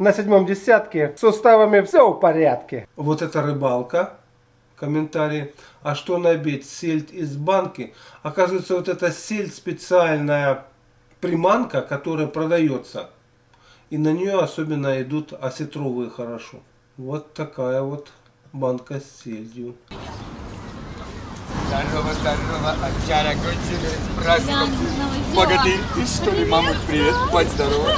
На седьмом десятке с суставами все в порядке. Вот это рыбалка. Комментарий. А что на обед? Сельдь из банки. Оказывается, вот эта сельдь специальная приманка, которая продается. И на нее особенно идут осетровые хорошо. Вот такая вот банка с сельдью. Здорово, здорово, овчара кончили с праздником. Богатырь, ты что ли, маму привет, бать, здорово.